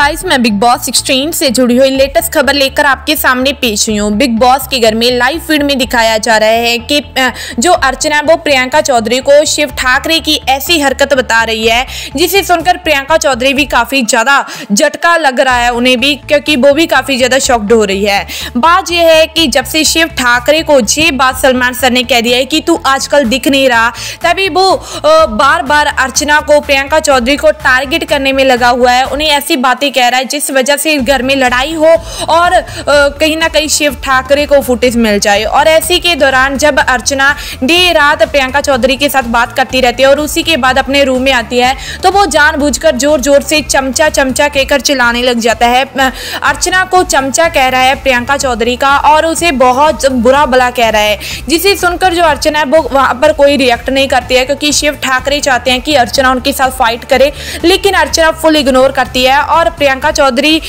Guys मैं big boss 16 से जुड़ी हुई लेटेस्ट खबर लेकर आपके सामने पेश हुई हूँ। बिग बॉस के घर में लाइव फ़ीड में दिखाया जा रहा है कि जो अर्चना है वो प्रियंका चौधरी को शिव ठाकरे की ऐसी हरकत बता रही है, जिसे सुनकर प्रियंका चौधरी भी काफ़ी ज़्यादा झटका लग रहा है उन्हें भी, क्योंकि वो भी काफ़ी ज़्यादा शॉक्ड हो रही है। बात यह है कि जब से शिव ठाकरे को ये बात सलमान सर ने कह दिया है कि तू आजकल दिख नहीं रहा, तभी वो बार बार अर्चना को प्रियंका चौधरी को टारगेट करने में लगा हुआ है। उन्हें ऐसी बातें कह रहा है, जिस वजह से घर में लड़ाई हो और कहीं ना कहीं शिव ठाकरे को फुटेज मिल जाए। और ऐसी के दौरान जब अर्चना देर रात प्रियंका चौधरी के साथ बात करती रहती है और उसी के बाद अपने रूम में आती है तो वो जानबूझकर ज़ोर ज़ोर से चमचा चमचा कहकर चिल्लाने लग जाता है। अर्चना को चमचा कह रहा है प्रियंका चौधरी का और उसे बहुत बुरा भला कह रहा है, जिसे सुनकर जो अर्चना है वो वहाँ पर कोई रिएक्ट नहीं करती है, क्योंकि शिव ठाकरे चाहते हैं कि अर्चना उनके साथ फाइट करे, लेकिन अर्चना फुल इग्नोर करती है और प्रियंका चौधरी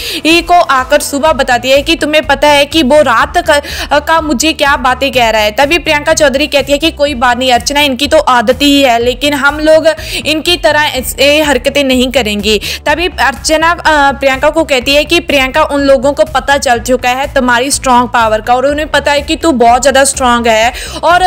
को आकर सुबह बताती है कि तुम्हें पता है कि वो रात का, का मुझे क्या बातें कह रहा है। तभी प्रियंका चौधरी कहती है कि कोई बात नहीं अर्चना इनकी तो आदत ही है लेकिन हम लोग इनकी तरह ये हरकतें नहीं करेंगी। तभी अर्चना प्रियंका को कहती है कि प्रियंका उन लोगों को पता चल चुका है तुम्हारी स्ट्रांग पावर का और उन्हें पता है कि तू बहुत ज़्यादा स्ट्रांग है और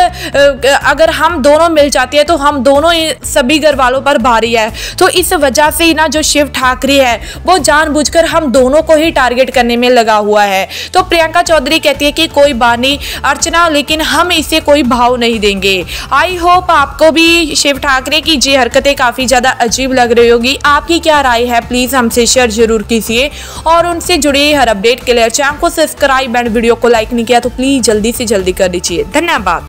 अगर हम दोनों मिल जाती है तो हम दोनों सभी घर वालों पर भारी है। तो इस वजह से ना जो शिव ठाकरे है वो जानबूझकर हम दोनों को ही टारगेट करने में लगा हुआ है। तो प्रियंका चौधरी कहती है कि कोई बात नहीं अर्चना, लेकिन हम इसे कोई भाव नहीं देंगे। आई होप आपको भी शिव ठाकरे की ये हरकतें काफ़ी ज़्यादा अजीब लग रही होगी। आपकी क्या राय है? प्लीज़ हमसे शेयर ज़रूर कीजिए। और उनसे जुड़ी हर अपडेट के लिए चैनल को सब्सक्राइब एंड वीडियो को लाइक नहीं किया तो प्लीज़ जल्दी से जल्दी कर लीजिए धन्यवाद।